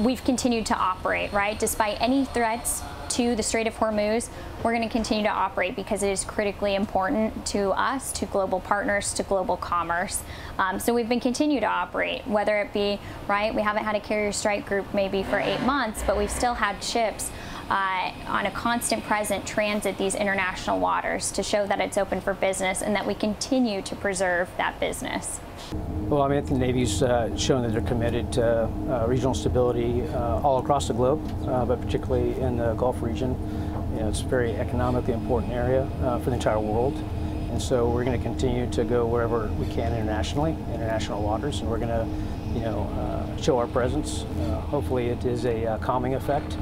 we've continued to operate, right? Despite any threats to the Strait of Hormuz, we're going to continue to operate because it is critically important to us, to global partners, to global commerce. Um, so we've been continued to operate, whether it be, right, we haven't had a carrier strike group maybe for eight months, but we've still had ships uh, on a constant present transit these international waters to show that it's open for business and that we continue to preserve that business. Well, I mean, the Navy's uh, shown that they're committed to uh, regional stability uh, all across the globe, uh, but particularly in the Gulf region. You know, it's a very economically important area uh, for the entire world. And so we're going to continue to go wherever we can internationally, international waters, and we're going to, you know, show our presence. hopefully it is a calming effect.